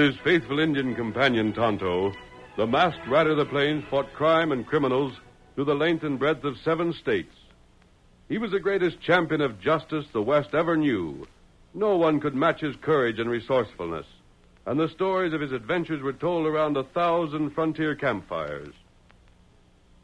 His faithful Indian companion Tonto, the masked rider of the plains fought crime and criminals through the length and breadth of seven states. He was the greatest champion of justice the West ever knew. No one could match his courage and resourcefulness, and the stories of his adventures were told around a thousand frontier campfires.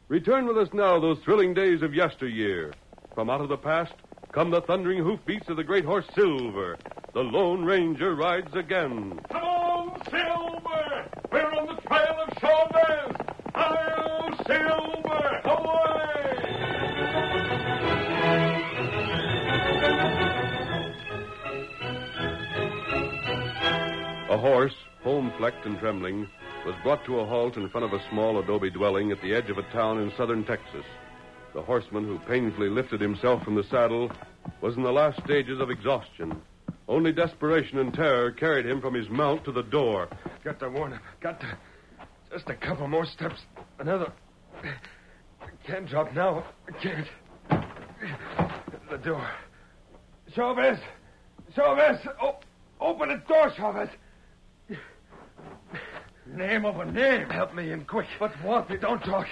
Return with us now those thrilling days of yesteryear. From out of the past come the thundering hoofbeats of the great horse Silver. The Lone Ranger rides again. Come on, Silver! We're on the trail of Chavez! Hi-yo, Silver! Away! A horse, foam flecked and trembling, was brought to a halt in front of a small adobe dwelling at the edge of a town in southern Texas. The horseman who painfully lifted himself from the saddle was in the last stages of exhaustion. Only desperation and terror carried him from his mount to the door. Got to warn him. Got to. Just a couple more steps. Another. I can't drop now. I can't. The door. Chavez! Chavez! Oh, open the door, Chavez! Name of a name. Help me in quick. But what? Don't talk.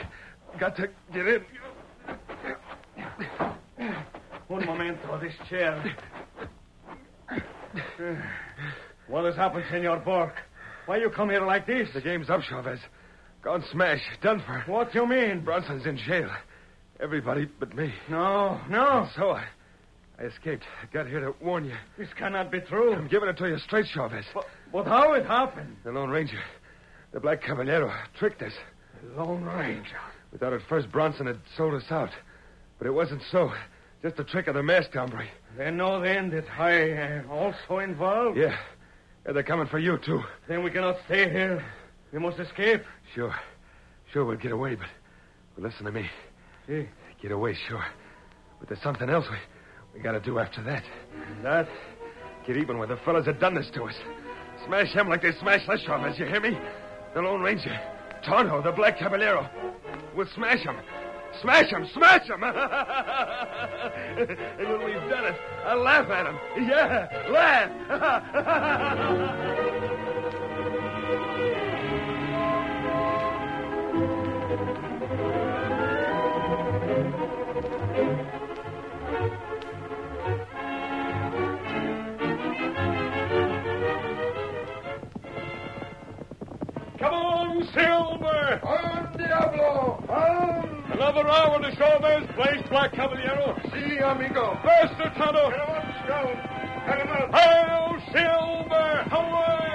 Got to get in. Un momento, this chair. What has happened, Senor Burke? Why you come here like this? The game's up, Chavez. Gone smash. Done for. What you mean? Bronson's in jail. Everybody but me. No, no. So I, I escaped. I got here to warn you. This cannot be true. I'm giving it to you straight, Chavez. But, but how it happened? The Lone Ranger, the Black Caballero, tricked us. The Lone Ranger. We thought at first Bronson had sold us out. But it wasn't so. Just a trick of the masked hombre. They know then that I am also involved? Yeah. yeah. They're coming for you, too. Then we cannot stay here. We must escape. Sure. Sure, we'll get away, but, listen to me. See? Get away, sure. But there's something else we, we gotta do after that. That? Get even with the fellas that done this to us. Smash them like they smashed us, Chavez, you hear me? The Lone Ranger. Tonto, the Black Caballero. We'll smash them. Smash him! Smash him! and when we've done it, I'll laugh at him. Yeah, laugh! Another hour to Chavez place, Black Caballero. Si, amigo. Faster, Tonto! Get him up, Scout. Cut him up. Hail, Silver! Away!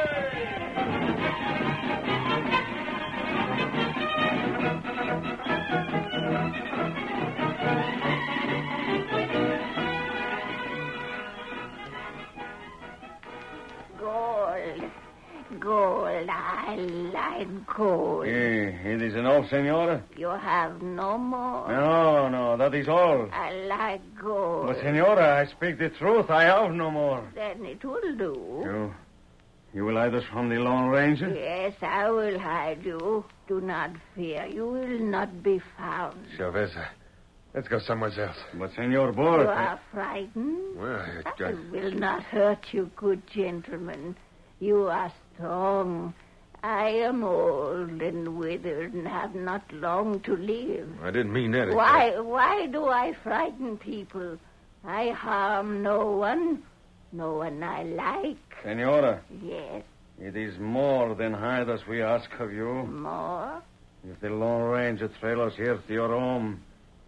Gold. gold. I like gold. Eh, it is enough, senora? You have no more. No, no, that is all. I like gold. But, senora, I speak the truth. I have no more. Then it will do. You, you will hide us from the Lone Ranger? Yes, I will hide you. Do not fear. You will not be found. Chavez, uh, let's go somewhere else. But, Senor You Burke, are frightened? Well, it, I will not hurt you, good gentleman. You are strong. I am old and withered and have not long to live. I didn't mean that. Why, why do I frighten people? I harm no one. No one I like. senora, Yes, it is more than hide us we ask of you. more. If the Lone Ranger trail us here to your home,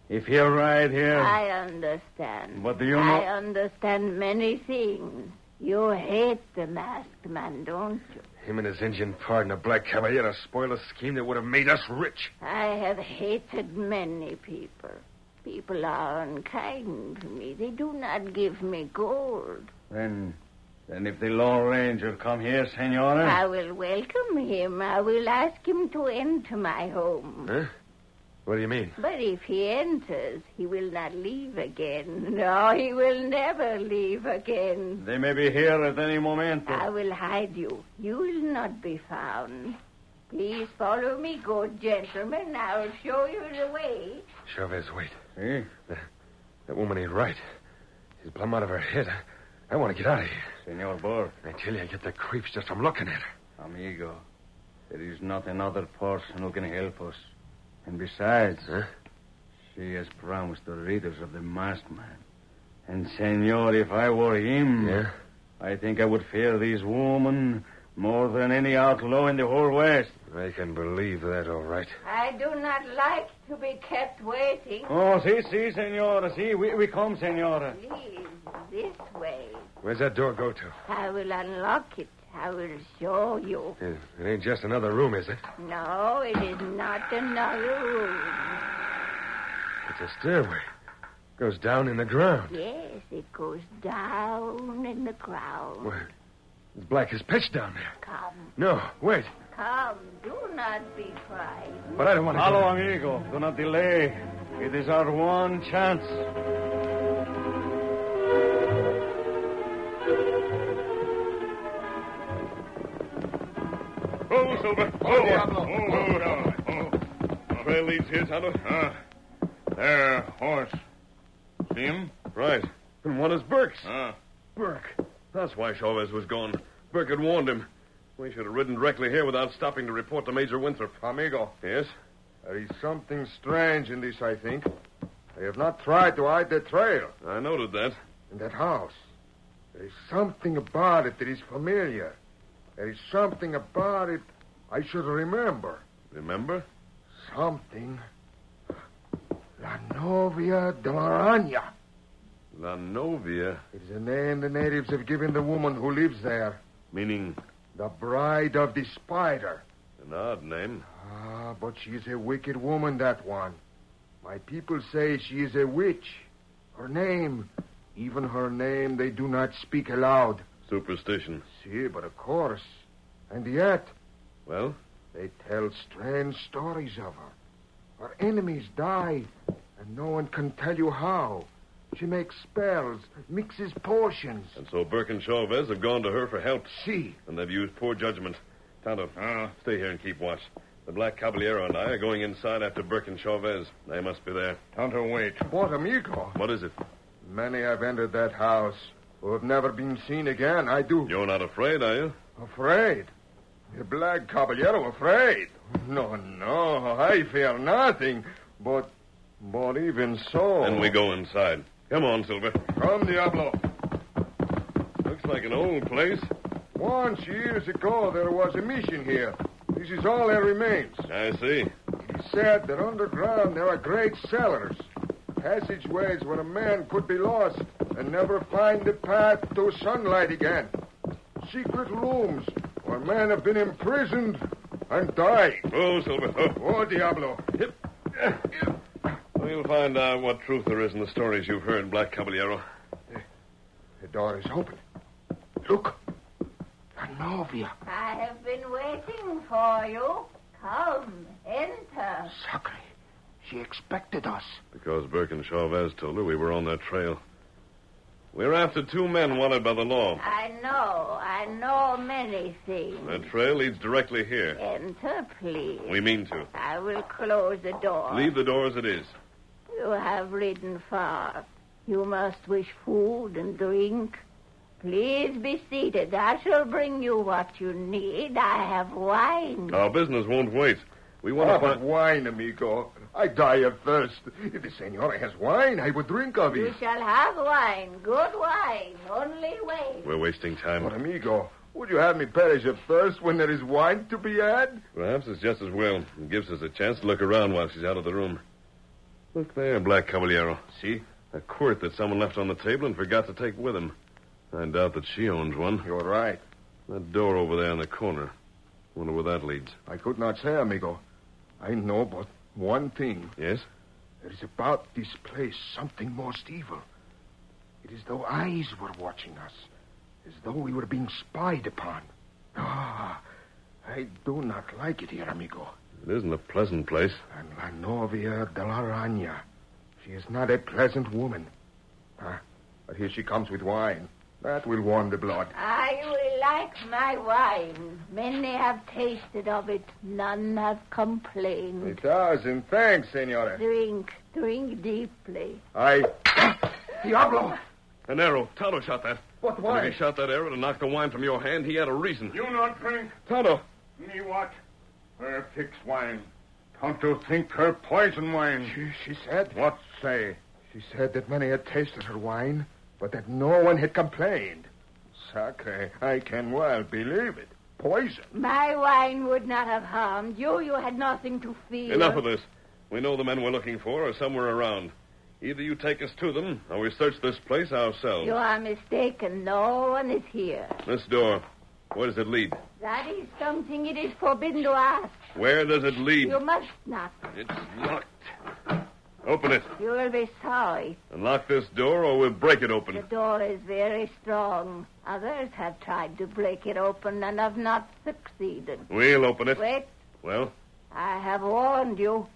if you ride here, I understand. What do you know? I understand many things. You hate the masked man, don't you? Him and his Indian partner, Black Caballero, spoiled a scheme that would have made us rich. I have hated many people. People are unkind to me. They do not give me gold. then, then if the Lone Ranger come here, senora, I will welcome him. I will ask him to enter my home. Huh? What do you mean? But if he enters, he will not leave again. No, he will never leave again. they may be here at any moment. I will hide you. You will not be found. Please follow me, good gentlemen. I'll show you the way. Chavez, wait. Eh? That woman ain't right. She's plumb out of her head. I, I want to get out of here. Senor Burke, I tell you, I get the creeps just from looking at her. amigo, there is not another person who can help us. And besides, Huh? she has promised the readers of the masked man. And, senor, if I were him, Yeah? I think I would fear these women more than any outlaw in the whole West. I can believe that, all right. I do not like to be kept waiting. Oh, si, si, senora. Si, we, we come, senora. Please, this way. Where's that door go to? I will unlock it. I will show you. It, it ain't just another room, is it? No, it is not another room. It's a stairway. It Goes down in the ground. Yes, it goes down in the ground. Where? It's black as pitch down there. Come, No, wait. come. Do not be frightened. But I don't want to. Follow, amigo. Do not delay. It is our one chance. Oh, Silver. Oh, Diablo. Oh, oh. Trail leads here, Tonto. Ah, there, horse. See him? Right. And one is Burke's. Ah, Burke. That's why Chavez was gone. Burke had warned him. We should have ridden directly here without stopping to report to Major Winthrop. amigo. Yes? There is something strange in this, I think. They have not tried to hide the trail I noted that. in that house. There is something about it that is familiar. There is something about it I should remember. Remember? Something. La Novia de la Araña. La Novia, It is a name the natives have given the woman who lives there. meaning The bride of the spider. an odd name. Ah, but she is a wicked woman, that one. My people say she is a witch. Her name, even her name, they do not speak aloud. Superstition. See, but of course. And yet, Well, they tell strange stories of her. Her enemies die, and no one can tell you how. She makes spells, mixes potions. and so Burke and Chavez have gone to her for help, See, and they've used poor judgment. Tonto, ah, stay here and keep watch. The Black Caballero and I are going inside after Burke and Chavez. They must be there. Tonto, wait. What, amigo? What is it? Many have entered that house who have never been seen again. I do. You're not afraid, are you? Afraid? The Black Caballero afraid? No, no, I fear nothing. But, but even so. Then we go inside. Come on, Silver. Come, Diablo. Looks like an old place. Once, years ago, there was a mission here. This is all that remains. I see. It is said that underground there are great cellars, passageways where a man could be lost and never find the path to sunlight again. Secret rooms where men have been imprisoned and died. Oh, Silver. Oh. Oh, Diablo. We'll find out what truth there is in the stories you've heard, Black Caballero. Eh, the door is open. Look. La Novia. I have been waiting for you. Come, enter. Sacre. She expected us. Because Burke and Chavez told her we were on that trail. We're after two men wanted by the law. I know, I know many things. That trail leads directly here. Enter, please. We mean to. I will close the door. Leave the door as it is. You have ridden far. You must wish food and drink. Please be seated. I shall bring you what you need. I have wine. Our business won't wait. We want to find. wine, amigo. I die of thirst. If the senora has wine, I would drink of it. You shall have wine. Good wine. Only wait. We're wasting time. But, amigo, would you have me perish of thirst when there is wine to be had? Perhaps it's just as well. It gives us a chance to look around while she's out of the room. Look there, Black Caballero. See? A quirt that someone left on the table and forgot to take with him. I doubt that she owns one. You're right. That door over there in the corner. Wonder where that leads. I could not say, amigo. I know but one thing. Yes? There is about this place something most evil. It is as though eyes were watching us, as though we were being spied upon. Ah, I do not like it here, amigo. It isn't a pleasant place. And La Novia de la Araña. She is not a pleasant woman. Ah, but here she comes with wine. That will warm the blood. I will like my wine. Many have tasted of it. None have complained. A thousand thanks, senora. Drink, drink deeply. I. Diablo! An arrow. Tonto shot that. What And wine? if he shot that arrow to knock the wine from your hand, he had a reason. You not drink. Tonto. Me what? Her fix wine. Tonto think her poison wine. She, she said. What say? She said that many had tasted her wine, but that no one had complained. Sacre, I can well believe it. Poison. My wine would not have harmed you. You had nothing to fear. Enough of this. We know the men we're looking for are somewhere around. Either you take us to them, or we search this place ourselves. You are mistaken. No one is here. This door, where does it lead? That is something it is forbidden to ask. Where does it lead? You must not. It's locked. Open it. You will be sorry. And lock this door, or we'll break it open. The door is very strong. Others have tried to break it open and have not succeeded. We'll open it. Wait, Well, I have warned you.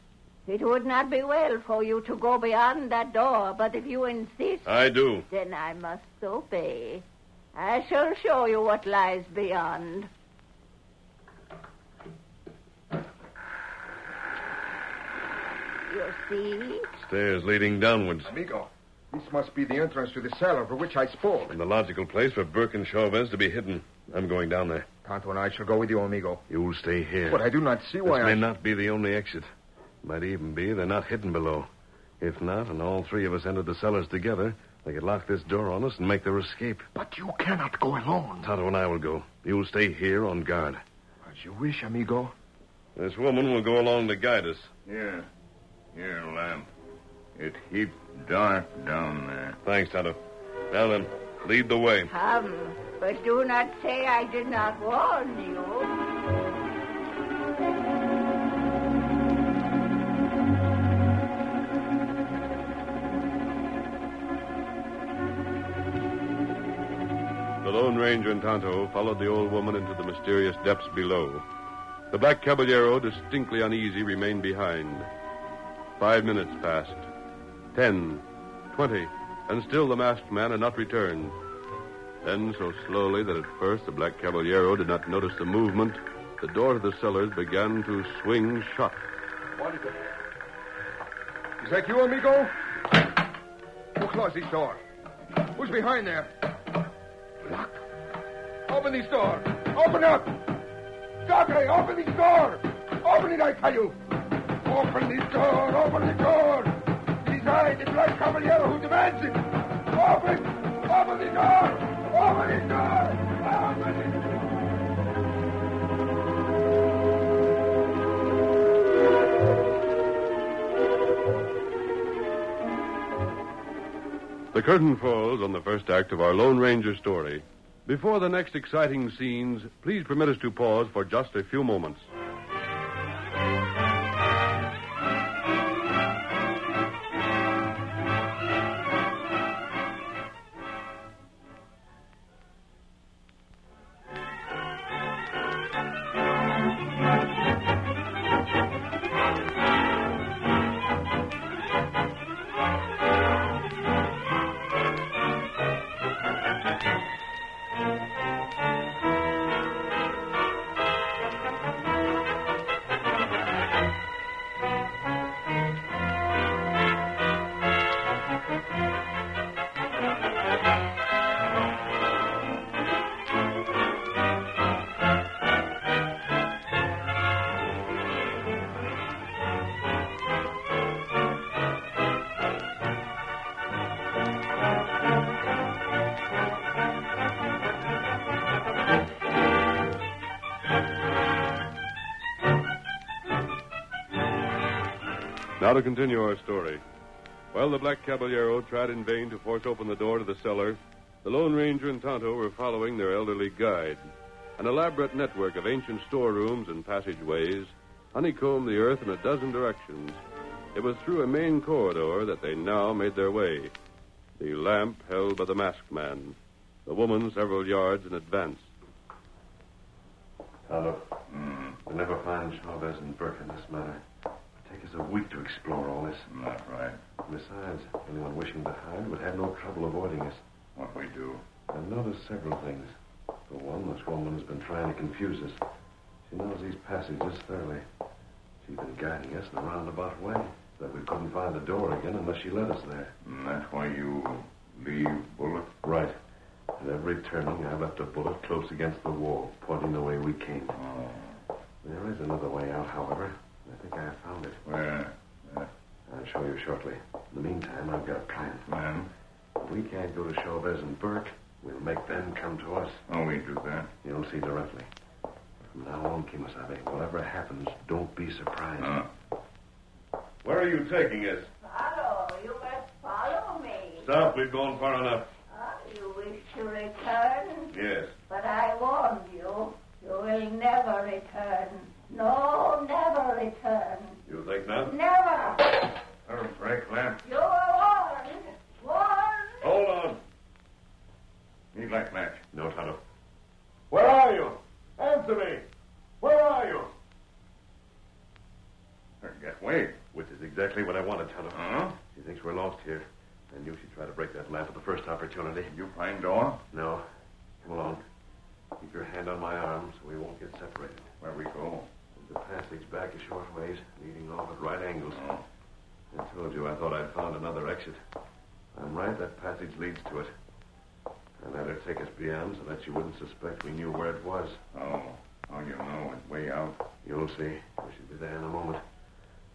It would not be well for you to go beyond that door, but if you insist, I do. then I must obey. I shall show you what lies beyond. You see? Stairs leading downwards. Amigo, this must be the entrance to the cellar for which I spoke. And the logical place for Burke and Chavez to be hidden. I'm going down there. Tonto and I shall go with you, amigo. You'll stay here. But I do not see why This why may not be the only exit. Might even be they're not hidden below. If not, and all three of us entered the cellars together, they could lock this door on us and make their escape. But you cannot go alone. Tonto and I will go. You'll stay here on guard. As you wish, amigo. This woman will go along to guide us. Here. Here, lamp. It heap dark down there. Thanks, Tonto. Now then, lead the way. Come, but do not say I did not warn you. The Lone Ranger and Tonto followed the old woman into the mysterious depths below. The Black Caballero, distinctly uneasy, remained behind. Five minutes passed. Ten. Twenty. And still the masked man had not returned. Then, so slowly that at first the Black Caballero did not notice the movement, the door to the cellars began to swing shut. What is it? Is that you, amigo? Who closed this door? Who's behind there? Lock. Open this door. Open up. Sacre, open this door. Open it, I tell you. Open this door. Open the door. It is I, the Black Caballero, who demands it. Open. Open the door. Open the door. Open it. The curtain falls on the first act of our Lone Ranger story. Before the next exciting scenes, please permit us to pause for just a few moments. Now to continue our story. While the Black Caballero tried in vain to force open the door to the cellar, the Lone Ranger and Tonto were following their elderly guide. An elaborate network of ancient storerooms and passageways honeycombed the earth in a dozen directions. It was through a main corridor that they now made their way. The lamp held by the masked man, the woman several yards in advance. Tonto, mm, we'll never find Chavez and Burke in this matter. Take us a week to explore all this. Not right. Besides, anyone wishing to hide would have no trouble avoiding us. What we do. I've noticed several things. For one, this woman has been trying to confuse us. She knows these passages thoroughly. She's been guiding us in a roundabout way, so that we couldn't find the door again unless she led us there. And that's why you leave Bullet? Right. At every turning, I left a bullet close against the wall, pointing the way we came. Oh. There is another way out, however. I think I have found it. Where? I'll show you shortly. In the meantime, I've got a plan. Plan? If we can't go to Chavez and Burke, we'll make them come to us. Oh, we do that. You'll see directly. From now on, Kimasabe, whatever happens, don't be surprised. Uh, Where are you taking us? Follow. You must follow me. Stop, we've gone far enough. Ah, you wish to return? Yes. But I warned you. You will never return. No, never return. You think not? Never. her break lamp. You were warned. Warned. Hold on. Need light match. No, Tonto. Where are you? Answer me. Where are you? Her get way. Which is exactly what I wanted, Tonto. Huh? She thinks we're lost here. I knew she'd try to break that lamp at the first opportunity. You find door? No. Come along. Keep your hand on my arm so we won't get separated. Where we go? The passage back a short ways, leading off at right angles. Oh. I told you I thought I'd found another exit. I'm right, that passage leads to it. I let her take us beyond so that she wouldn't suspect we knew where it was. Oh. Oh, you know it's way out. You'll see. We should be there in a moment.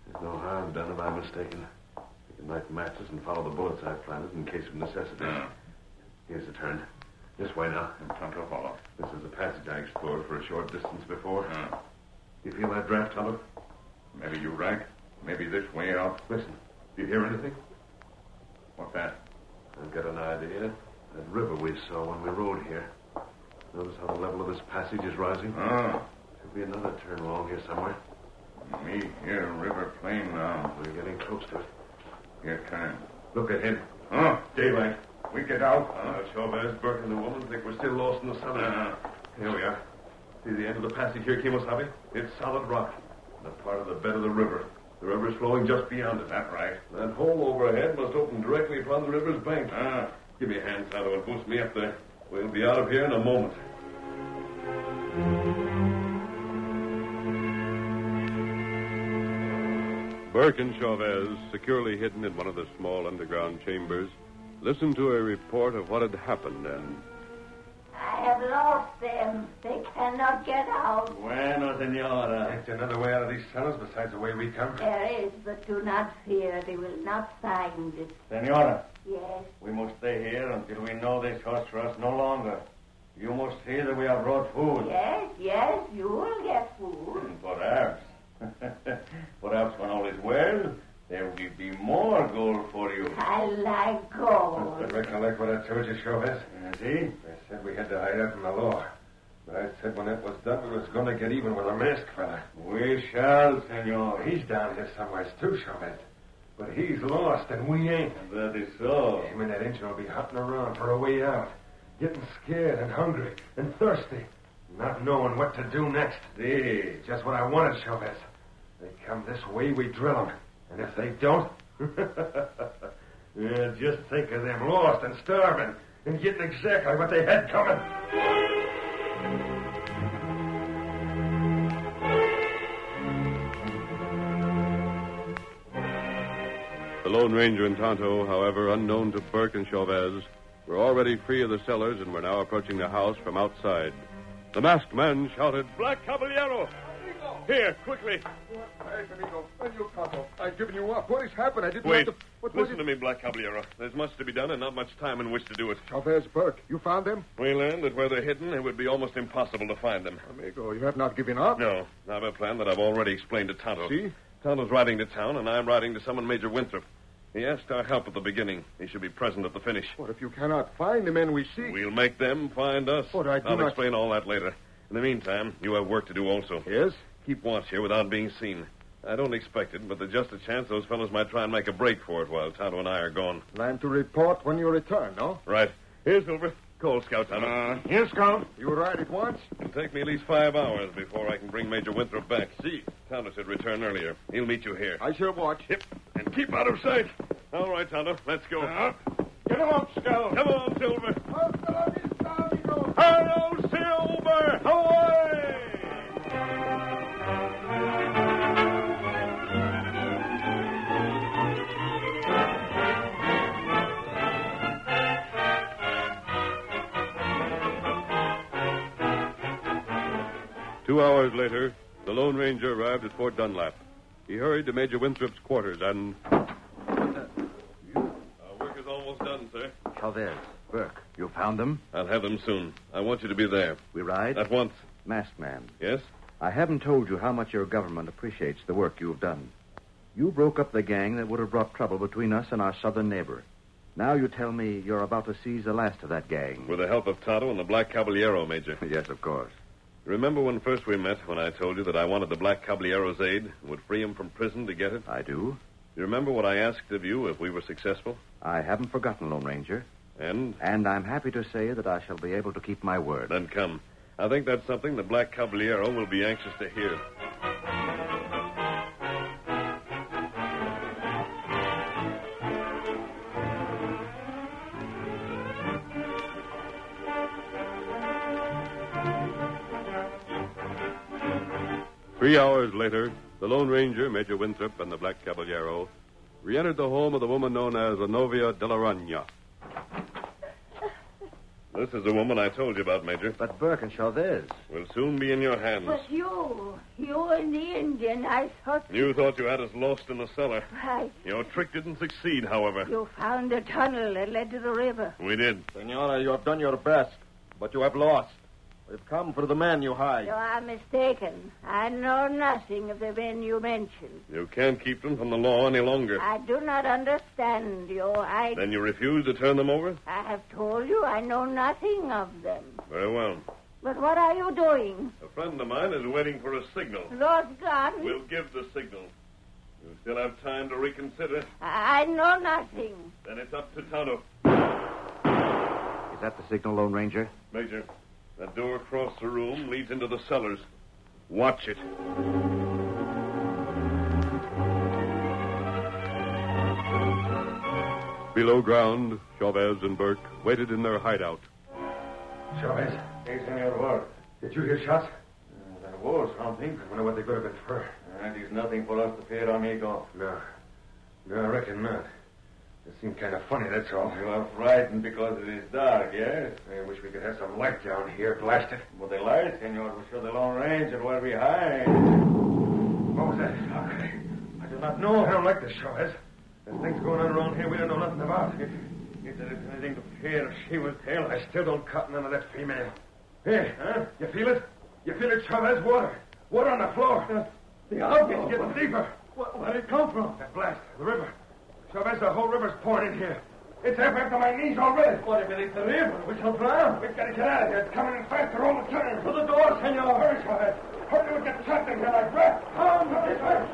There's no harm done if I'm mistaken. We can light matches and follow the bullets I've planted in case of necessity. Yeah. Here's the turn. This way now. And Tonto follow. This is the passage I explored for a short distance before. Uh, You feel that draft, Tonto? Maybe you're right. Maybe this way out. Listen. Do you hear anything? What's that? I've got an idea. That river we saw when we rode here. Notice how the level of this passage is rising? Oh. Could be another turn along here somewhere. Me here, river plain now. We're getting close to it. Here, turn. Look ahead. Huh? Daylight. We get out. Uh, Chavez, Burke, and the woman think we're still lost in the sun. Uh, Here we are. See the end of the passage here, Kimosabe? It's solid rock. A part of the bed of the river. The river's flowing just beyond it. that right. That hole overhead must open directly upon the river's bank. Ah. Give me a hand, Tonto, and boost me up there. We'll be out of here in a moment. Burke and Chavez, securely hidden in one of the small underground chambers, listened to a report of what had happened and I have lost them. They cannot get out. Bueno, senora. Ain't there another way out of these cellars besides the way we come? There is, but do not fear. They will not find it. Senora, Yes. we must stay here until we know this hurts for us no longer. You must see that we have brought food. Yes, yes, you will get food. And perhaps, perhaps when all is well, there will be more gold for you. I like gold. But recollect what I told you, Chavez. See? I said we had to hide out from the law. But I said when that was done, we was going to get even with the masked fella. We shall, senor. He's down here somewhere too, Chavez. But he's lost, and we ain't. That is so. Him and that engine will be hunting around for a way out, getting scared and hungry and thirsty, not knowing what to do next. See. Just what I wanted, Chavez. They come this way, we drill them. And if they don't, yeah, just think of them lost and starving and getting exactly what they had coming. The Lone Ranger and Tonto, however, unknown to Burke and Chavez, were already free of the cellars and were now approaching the house from outside. The masked man shouted, Black Caballero! Here, quickly! Hey, amigo, you, Tonto. I've given you up. What has happened? I didn't Wait. to... What Listen to me, Black Caballero. There's much to be done and not much time in which to do it. Chavez Burke, you found them? We learned that where they're hidden, it would be almost impossible to find them. Amigo, you have not given up? No, I have a plan that I've already explained to Tonto. See? Tonto's riding to town, and I'm riding to summon Major Winthrop. He asked our help at the beginning. He should be present at the finish. But if you cannot find the men we seek. We'll make them find us. But I do I'll not- explain all that later. In the meantime, you have work to do also. Yes? Keep watch here without being seen. I don't expect it, but there's just a chance those fellows might try and make a break for it while Tonto and I are gone. Plan to report when you return, no? Right. Here's Silver. Call Scout Tonto. Uh, here, Scout. You ride at once? It'll take me at least five hours before I can bring Major Winthrop back. See, Tonto should return earlier. He'll meet you here. I shall watch. Yep. And keep out of sight. All right, Tonto. Let's go. Get him up, Scout. Come on, Silver. Hello, Hello, Silver! Away! Two hours later, the Lone Ranger arrived at Fort Dunlap. He hurried to Major Winthrop's quarters and. Uh, our work is almost done, sir. Chavez, Burke, you found them? I'll have them soon. I want you to be there. We ride? At once. Masked man, Yes? I haven't told you how much your government appreciates the work you've done. You broke up the gang that would have brought trouble between us and our southern neighbor. Now you tell me you're about to seize the last of that gang. With the help of Tonto and the Black Caballero, Major. yes, of course. Remember when first we met, when I told you that I wanted the Black Caballero's aid and would free him from prison to get it? I do. You remember what I asked of you if we were successful? I haven't forgotten, Lone Ranger. And And I'm happy to say that I shall be able to keep my word. then come. I think that's something the Black Caballero will be anxious to hear. Three hours later, the Lone Ranger, Major Winthrop, and the Black Caballero re-entered the home of the woman known as La Novia de la Araña. This is the woman I told you about, Major. But Burke and Chavez. Will soon be in your hands. But you, you and the Indian, I thought You thought you had us lost in the cellar. I, Your trick didn't succeed, however. you found a tunnel that led to the river. We did. Senora, you have done your best, but you have lost. We've come for the man you hide. You are mistaken. I know nothing of the men you mentioned. You can't keep them from the law any longer. I do not understand you. I, Then you refuse to turn them over? I have told you I know nothing of them. Very well. But what are you doing? A friend of mine is waiting for a signal. Lord God, We'll give the signal. You still have time to reconsider. I know nothing. Then it's up to Tonto. Is that the signal, Lone Ranger? Major, that door across the room leads into the cellars. Watch it. Below ground, Chavez and Burke waited in their hideout. Chavez. Hey, Senor, what? Did you hear shots? Uh, there was something. I wonder what they could have been for. That is nothing for us to fear, amigo. No. No, I reckon not. It seemed kind of funny, that's all. You are frightened because it is dark, yes? I wish we could have some light down here, blast it. But the light, Senor, will show the Lone Ranger where we hide. What was that? Okay. I do not know. I don't like this, Chavez. There's things going on around here we don't know nothing about. If, if there is anything to fear, she will tell. I still don't cut none of that female. Here, huh? You feel it? You feel it, Chavez? Water. Water on the floor. Uh, the outfit's oh, getting deeper. Where did it come from? That blast. The river. Chavez, the whole river's pouring in here. It's half up to my knees already. What if it's the river? We shall drown. We've got to get out of here. It's coming in faster all the time. To the door, senor. Hurry, Chavez. Hurry, we'll get trapped in here like rats. Come, hurry, hurry.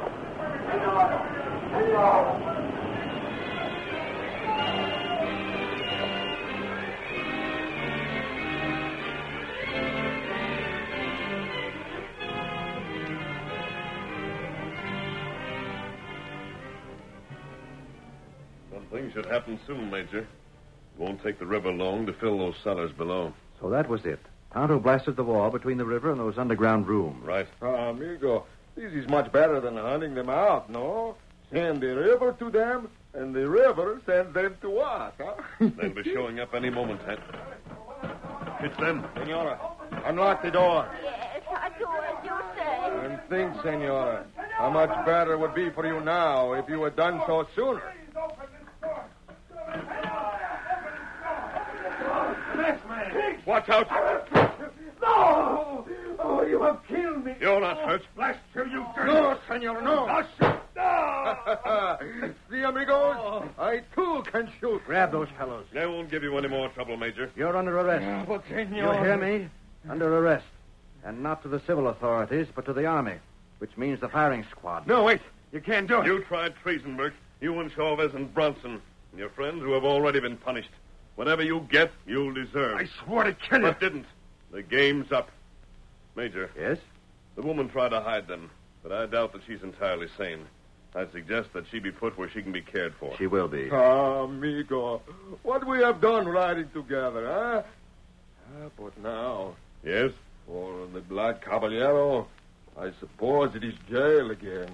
Senor. Senor. Something should happen soon, Major. It won't take the river long to fill those cellars below. So that was it. Tonto blasted the wall between the river and those underground rooms. Right. Ah, amigo, this is much better than hunting them out, no? Send the river to them, and the river sends them to us, huh? They'll be showing up any moment, Hank. It's them. Senora, unlock the door. Yes, I do as you say. And think, Senora, how much better it would be for you now if you had done so sooner. Watch out. No! Oh, you have killed me. You're not hurt. Blast you, you dirty... No, senor, no. Shoot. See, amigos, oh. I too can shoot. Grab those fellows. I won't give you any more trouble, Major. You're under arrest. but, You hear me? Under arrest. And not to the civil authorities, but to the army, which means the firing squad. No, wait. You can't do it. You tried treason, Burke. You and Chavez and Bronson. And your friends who have already been punished. Whatever you get, you'll deserve. I swore to kill you. But didn't. The game's up. Major, Yes? the woman tried to hide them, but I doubt that she's entirely sane. I suggest that she be put where she can be cared for. She will be. Ah, amigo, what we have done riding together, huh? Ah, but now, Yes? for the Black Caballero, I suppose it is jail again.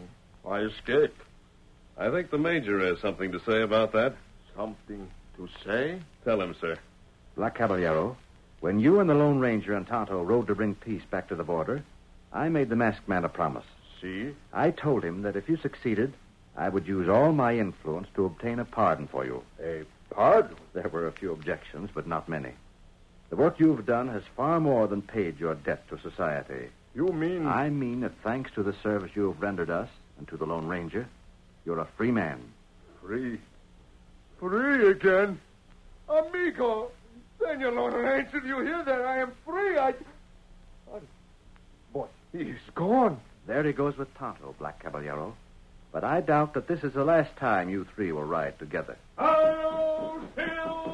I escaped. I think the Major has something to say about that. Something to say? Tell him, sir. Black Caballero, when you and the Lone Ranger and Tonto rode to bring peace back to the border, I made the masked man a promise. See? I told him that if you succeeded, I would use all my influence to obtain a pardon for you. A pardon? There were a few objections, but not many. The work you've done has far more than paid your debt to society. You mean... I mean that thanks to the service you have rendered us and to the Lone Ranger, you're a free man. Free. Free again? Amigo, Senor Ranger, do you hear that? I am free. I... I... But he's gone. There he goes with Tonto, Black Caballero. But I doubt that this is the last time you three will ride together. Hi-yo, Silver!